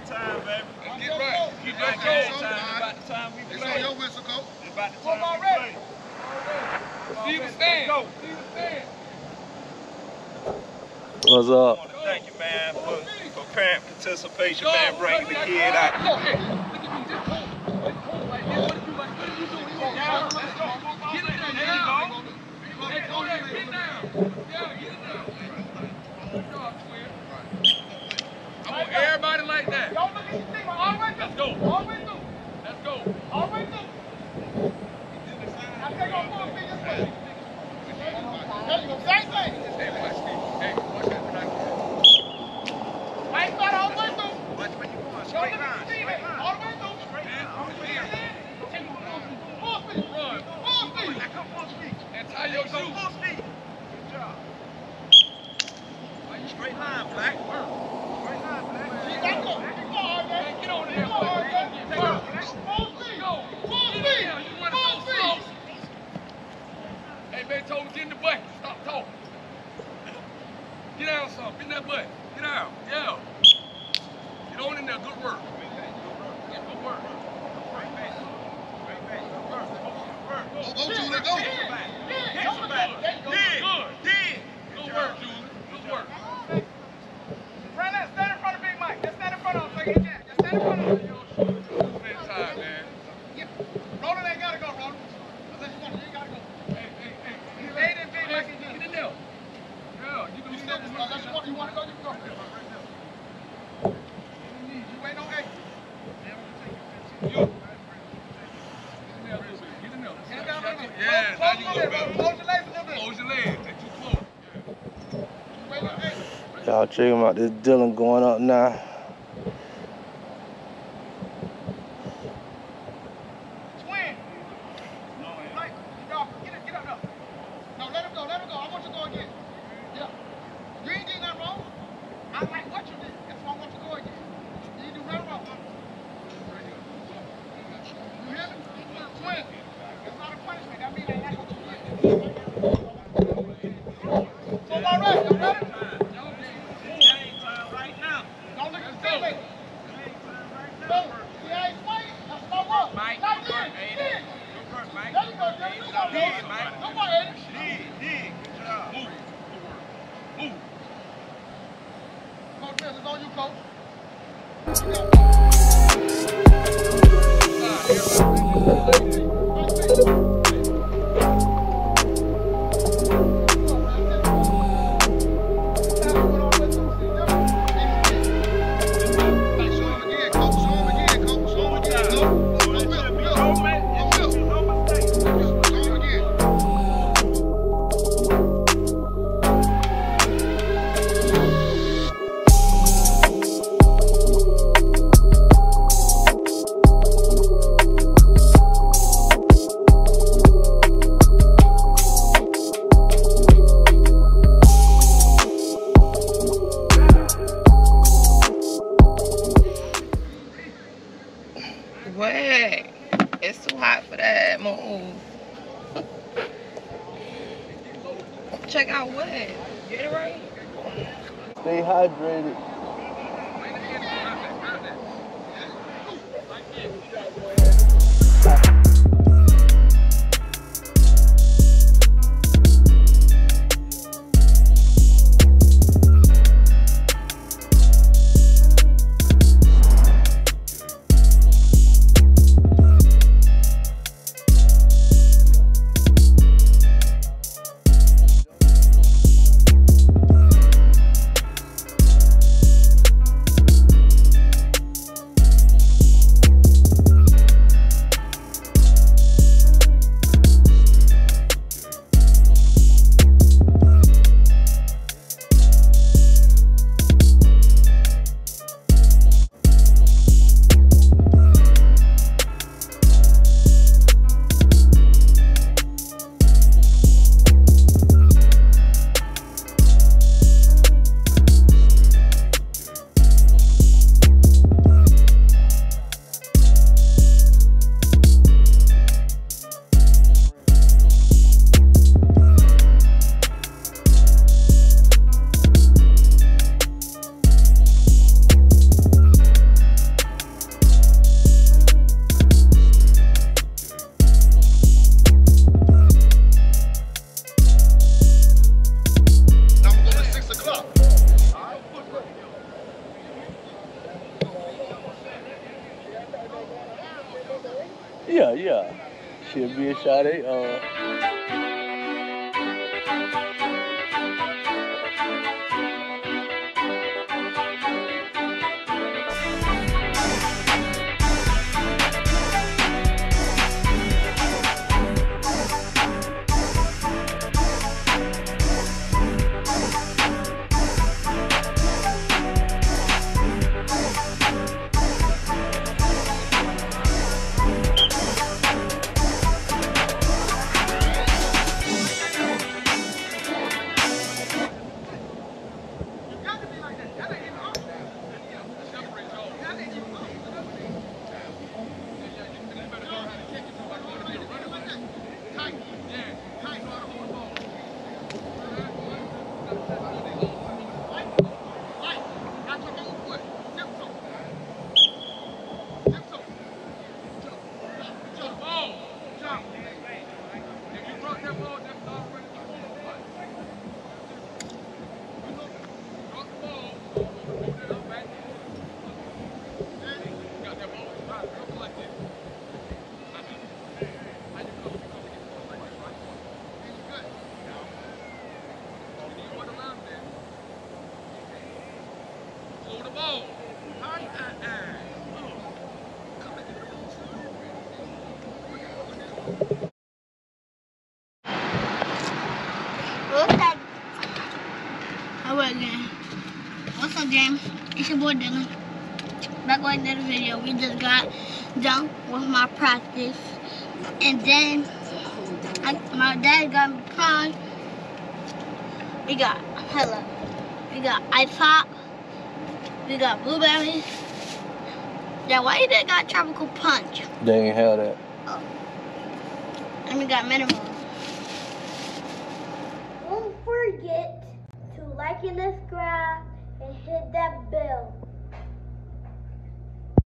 baby. Let's get right. Keep that It's about the time we It's on your whistle, coach. It's about the time we ready. play. Steven stand. Go. Steven stand. What's I up? want to thank you, man, for, for parent participation, man, bringing the kid out. Go. Hey, look at me. This cold. This cold right here. What are you like? What are you doing? You want down? Let's go. Get it down. There you go. Hey, go there. Get down. Yeah, get it down. Good job, Twin. I want everybody like that. Don't look at your thing. All the way through. Let's go. All the way through. Let's go. All the way through. Now take off full speed this way. There you go. Same thing. Hey, watch me. Hey, watch that when I I ain't got all the way through. Watch where you going. Don't Straight line. Straight line. All the way through. Man, I'm here. Take full speed. Run. Full speed. Now come full speed. And tie your Go shoes. full speed. Good job. Straight line, Black. Straight line, Black. Get on there. Go. Full speed. Go. Full speed. You running so slow. Hey, Beethoven, get in the bucket. Stop talking. Get down some. Get in that butt. Get out. Yeah. Get on in there. Good work. Yeah, good work. Go, go, Julie, go. Hit somebody. Good. Good. Good work, Julie. Good work. Friend, let's stand in front of Big Mike. Let's stand in front of him so he can. Just stand in front of him. Spend time, man. Roland ain't gotta go, Roland. Unless you want to, you ain't gotta go. Hey, hey, hey. Hey, then Big Mike can get in there. Yeah, you can step in Unless you want, you want to go, you can go. You ain't no eight. You. Get in there. Get in there. Yeah, now you go, baby. Close your legs a little bit. Close your legs. They too close. You ain't no eight. Y'all check him out. This Dylan going up now. All right, ready? Right Move. Move. Coach Mills, it's on you, coach. Check out what? Right? Stay hydrated. Be a shot at uh gang? It's your boy Dylan. Back with another video. We just got done with my practice. And then I, my dad got me. We got, hello. We got ice pop. We got blueberries. Yeah, why you did got tropical punch? they ain't have that. And we got minimum. Don't forget to like and subscribe and hit that bell.